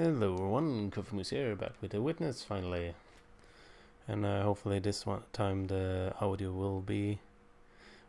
Hello everyone, Coffee Moose here, back with the witness finally. And uh, hopefully this one time the audio will be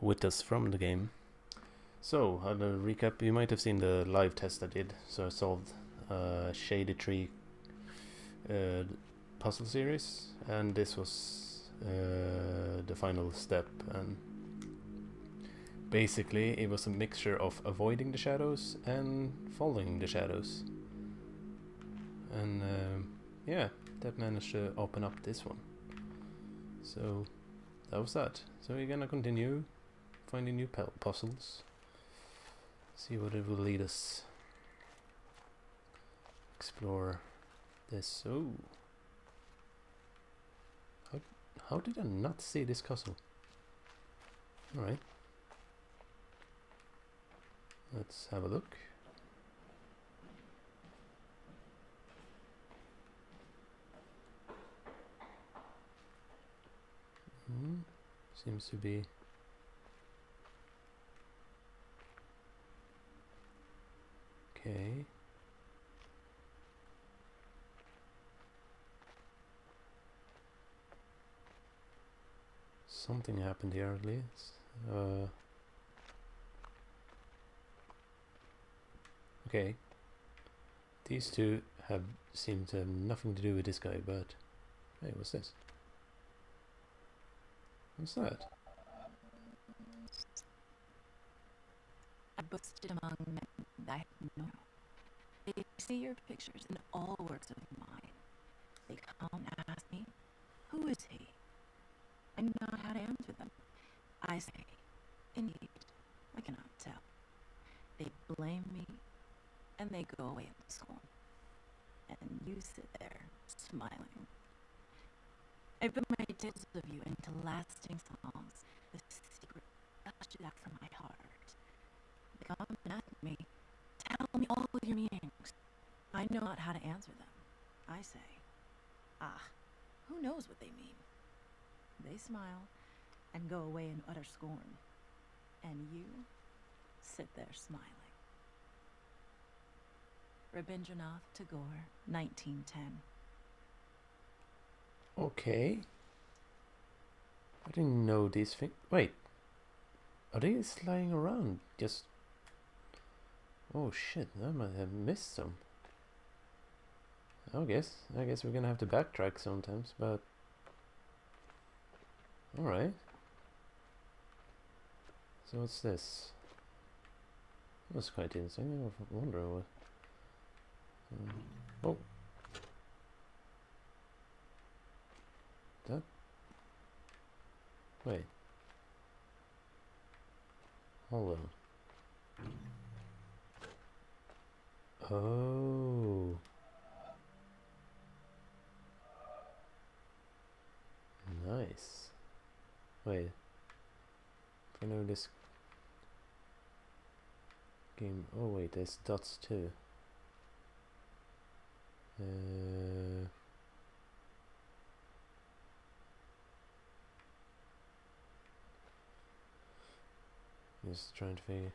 with us from the game. So, on a recap, you might have seen the live test I did. So I solved uh, Shady Tree uh, puzzle series, and this was uh, the final step. And basically, it was a mixture of avoiding the shadows and following the shadows and um, yeah that managed to open up this one. So that was that. So we're gonna continue finding new puzzles. See what it will lead us. Explore this. Oh how, how did I not see this castle? Alright let's have a look Hmm, seems to be okay. Something happened here at least. Uh, okay. These two have seem to have nothing to do with this guy, but hey, what's this? What's that? I boasted among men I know. They see your pictures in all works of mine. They come and ask me, Who is he? I know not how to answer them. I say, Indeed, I cannot tell. They blame me, and they go away in scorn. And you sit there, smiling, I put my tales of you into lasting songs. The secret gushes out from my heart. Come ask me, tell me all of your meanings. I know not how to answer them. I say, ah, who knows what they mean? They smile and go away in utter scorn. And you sit there smiling. Rabindranath Tagore, 1910. Okay. I didn't know these things. Wait. Are they just lying around? Just... Oh shit, I might have missed some. I guess. I guess we're gonna have to backtrack sometimes, but... Alright. So what's this? That's quite interesting. I wonder what... Um, oh. That? Wait. Hold on. Oh. Nice. Wait. I know this game. Oh wait, there's dots too. Uh. Just trying to figure.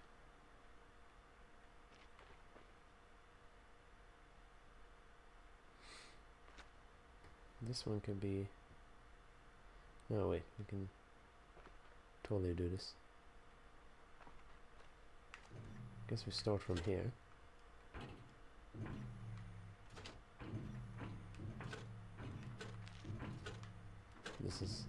This one could be. No, wait, we can totally do this. Guess we start from here. This is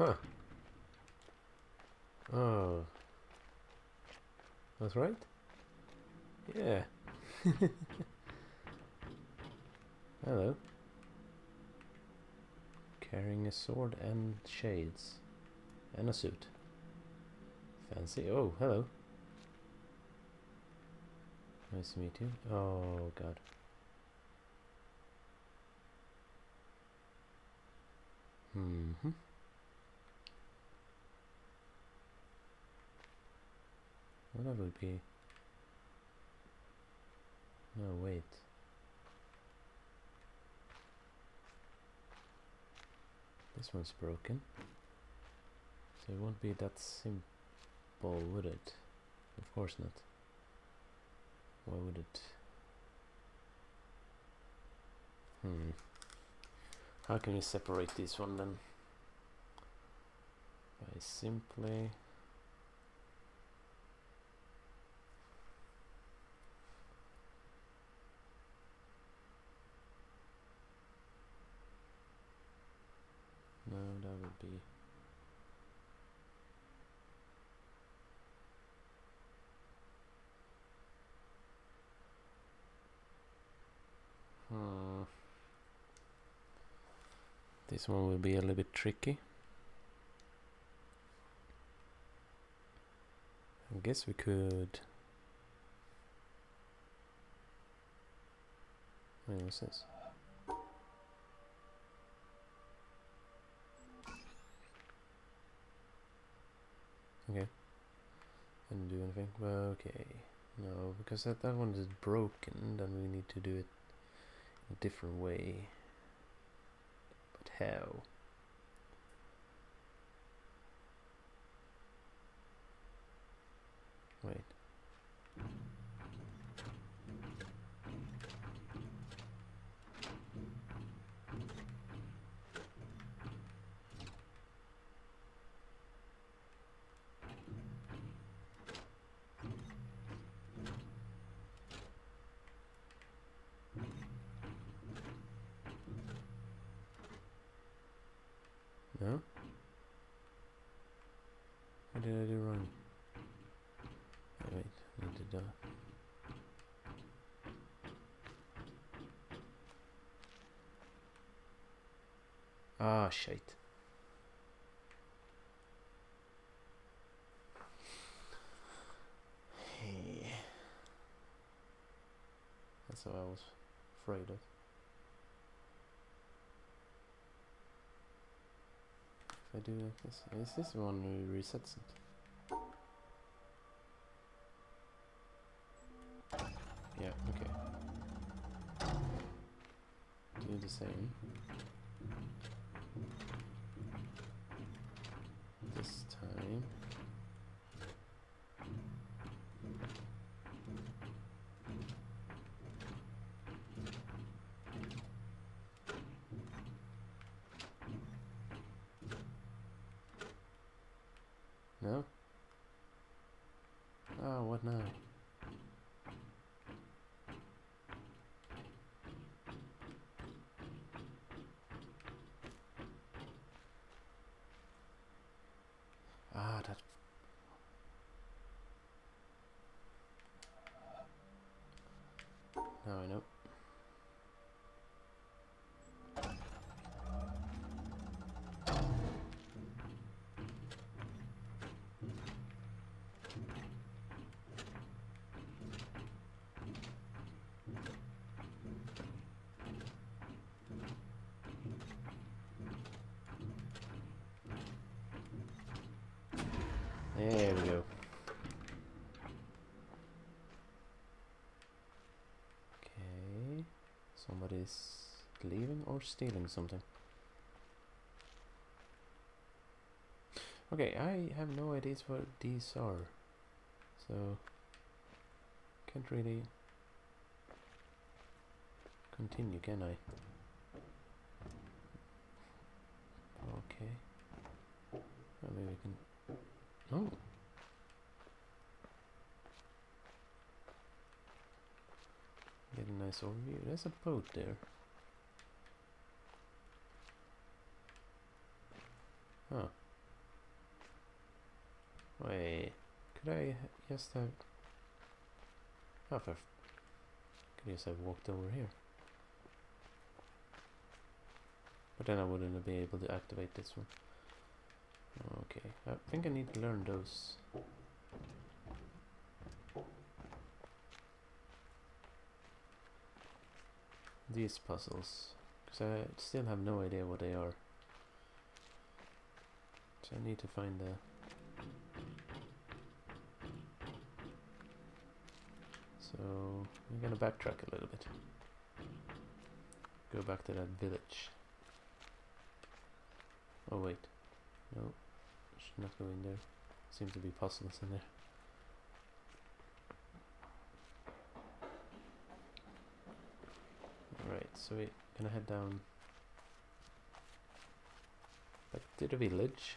Huh. Oh. That's right? Yeah. Hello. Carrying a sword and shades. And a suit. Fancy. Oh, hello. Nice to meet you. Oh, God. Mm hmm that would be... No, wait. This one's broken. So it won't be that simple, would it? Of course not. Why would it? Hmm. How can we separate this one then? By simply No, be Hmm. This one will be a little bit tricky. I guess we could. What's this? Okay. Didn't do anything. Okay. No, because that, that one is broken, then we need to do it a different way. But how? Wait. No? What did I do wrong? Oh, wait, Ah, shite. Hey. That's what I was afraid of. If I do like this, is this one who resets it? Yeah, okay. Do the same. This time. No? Oh, what now? Ah, that. Now I know. There we go. Okay. Somebody's leaving or stealing something. Okay, I have no ideas what these are. So can't really continue, can I? Okay. Well, maybe we can Oh. Get a nice overview. There's a boat there. Huh. Wait. Could I just have... Oh, for... Could just have walked over here. But then I wouldn't be able to activate this one. Okay, I think I need to learn those. These puzzles, because I still have no idea what they are. So I need to find the So I'm gonna backtrack a little bit. Go back to that village. Oh wait. No. Should not go in there. Seems to be puzzles in there. We're gonna head down back to the village.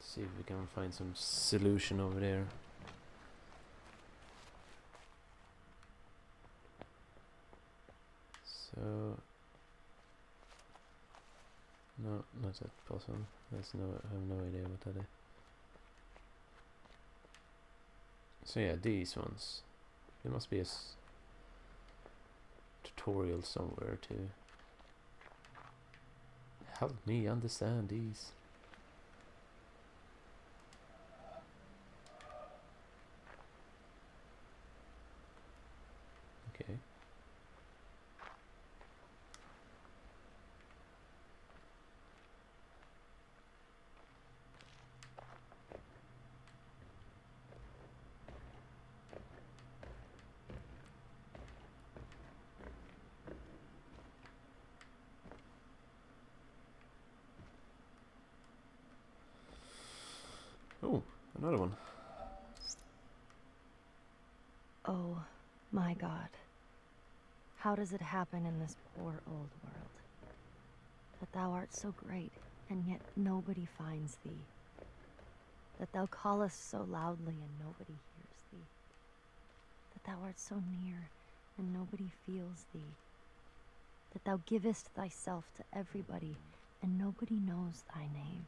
See if we can find some solution over there. So no, not that puzzle. That's no, I have no idea what that is. So yeah, these ones. There must be a tutorial somewhere to help me understand these. Okay. Oh, another one. Oh my god. How does it happen in this poor old world? That thou art so great, and yet nobody finds thee. That thou callest so loudly, and nobody hears thee. That thou art so near, and nobody feels thee. That thou givest thyself to everybody, and nobody knows thy name.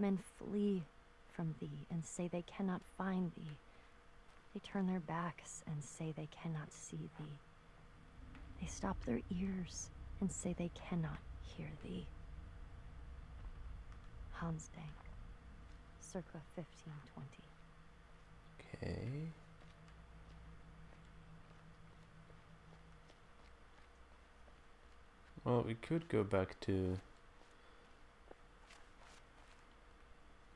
Men flee from thee and say they cannot find thee. They turn their backs and say they cannot see thee. They stop their ears and say they cannot hear thee. Hans Denck, circa 1520. Okay. Well, we could go back to.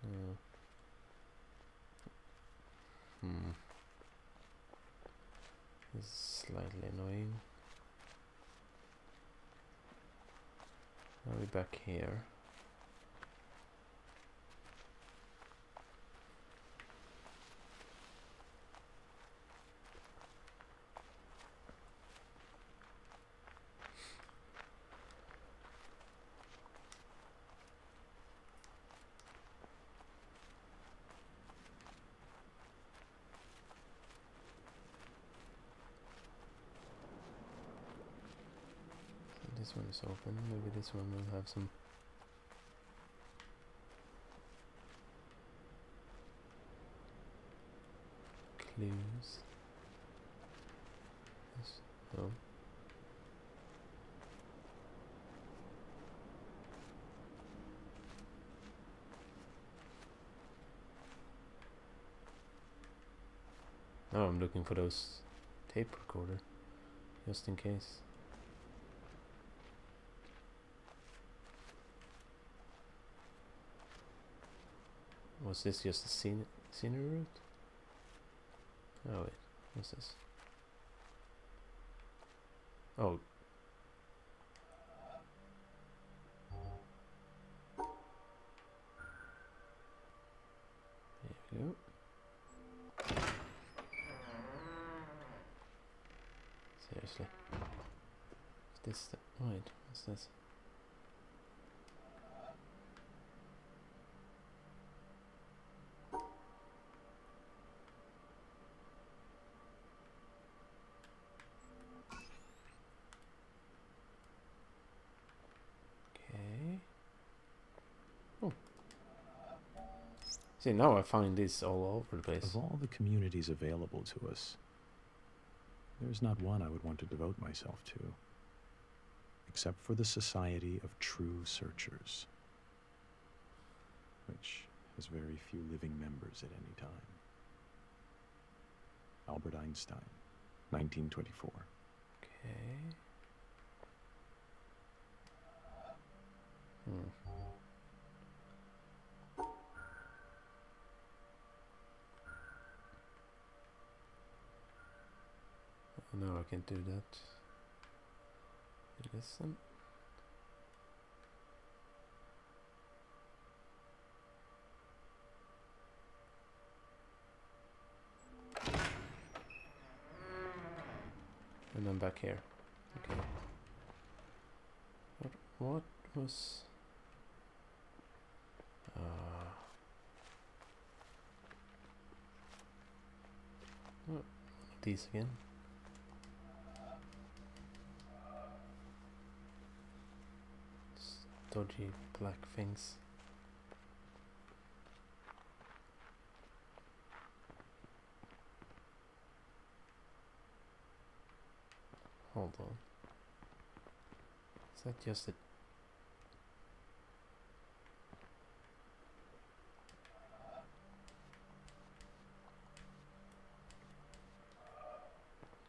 Uh, hmm. This is slightly annoying. Are we back here? So this one is open. Maybe this one will have some. Clues. Yes. No. Now I'm looking for those tape recorder, just in case. Was this just a scene scenery route? Oh wait, what's this? Oh. There we go. Seriously. Is this the wait, what's this? See, now I find this all over the place. Of all the communities available to us, there's not one I would want to devote myself to, except for the Society of True Searchers, which has very few living members at any time. Albert Einstein, 1924. Okay. Hmm. No, I can't do that. Listen. And then back here. Okay. What what was uh oh, these again? Dodgy black things. Hold on. Is that just a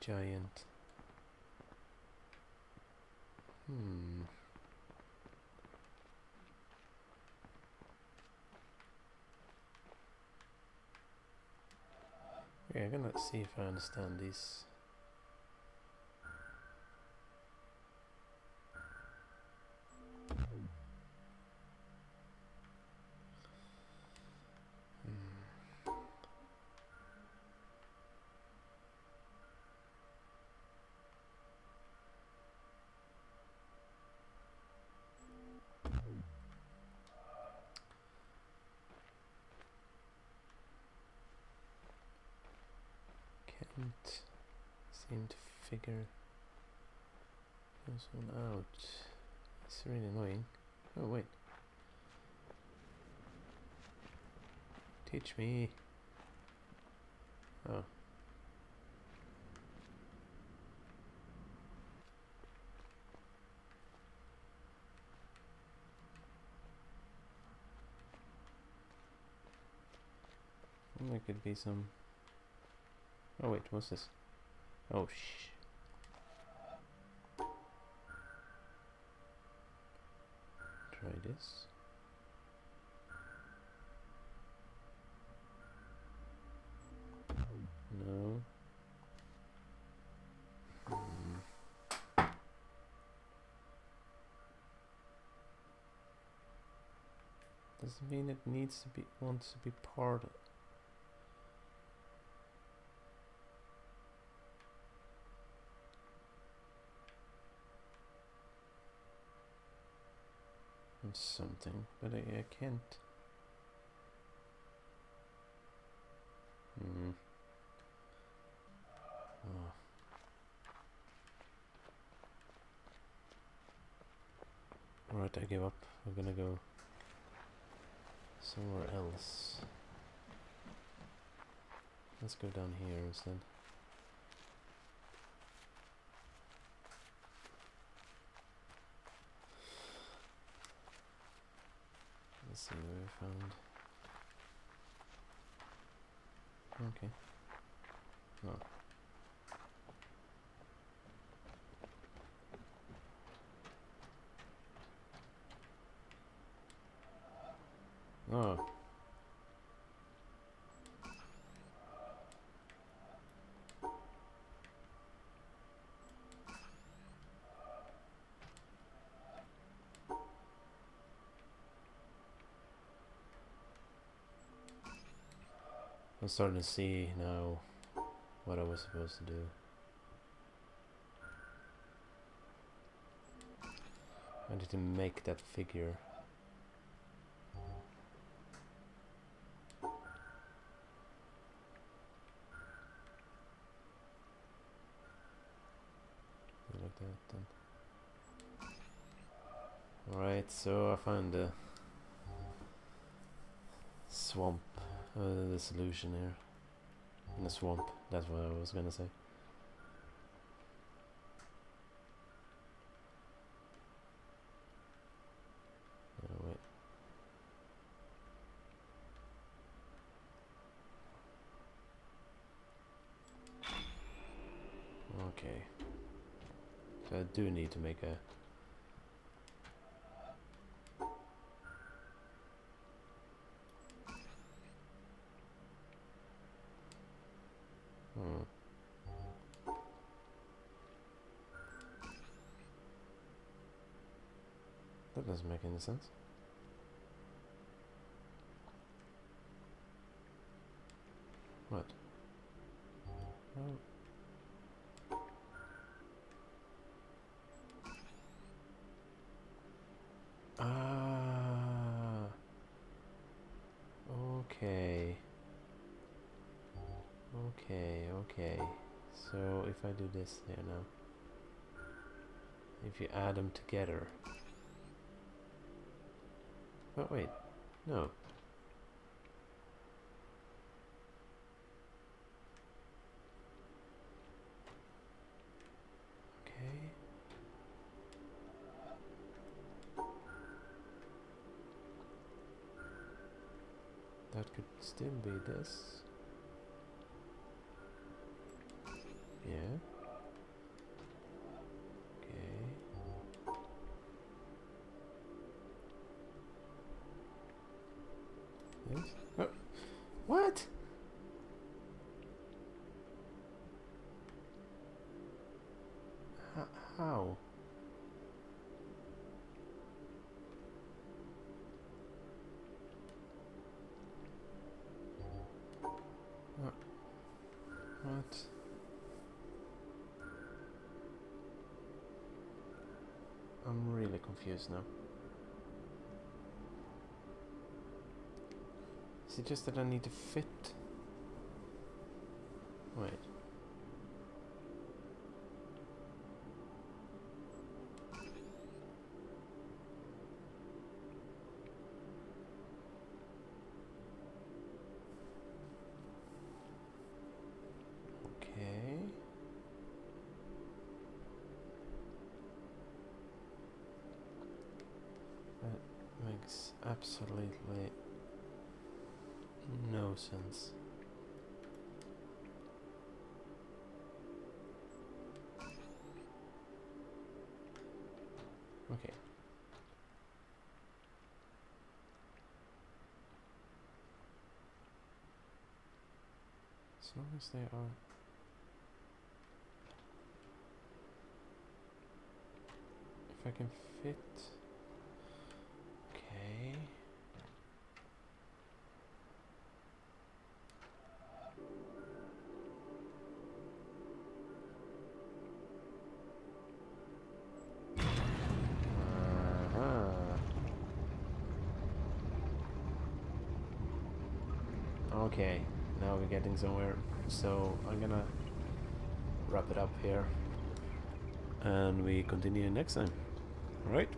giant? Hmm. Okay, I'm gonna see if I understand these. Can't seem to figure this one out. It's really annoying. Oh wait. Teach me. Oh. There could be some. Oh wait, what's this? Oh shh. Try this. No. Hmm. Doesn't mean it needs to be wants to be part something, but I, I can't. Hmm. Oh. Alright, I give up. I'm gonna go somewhere else. Let's go down here instead. Let's see what we found. Okay. No. I'm starting to see now what I was supposed to do. I need to make that figure. Like that then. Alright, so I found the swamp uh, the solution here. In the swamp, that's what I was gonna say. Wait. Okay. So I do need to make a Sense. What? Oh. Ah. Okay. Okay, okay. So if I do this here now, if you add them together. Oh wait, no. Okay. That could still be this. Yeah. How? What? What? I'm really confused now. Is it just that I need to fit? Absolutely no sense. Okay. As long as they are if I can fit Okay, now we're getting somewhere. So I'm gonna wrap it up here. And we continue next time. Alright?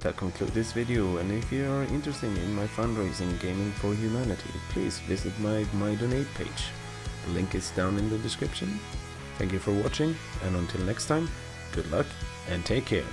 That concludes this video and if you are interested in my fundraising Gaming for Humanity, please visit my My Donate page. The link is down in the description. Thank you for watching and until next time, good luck and take care.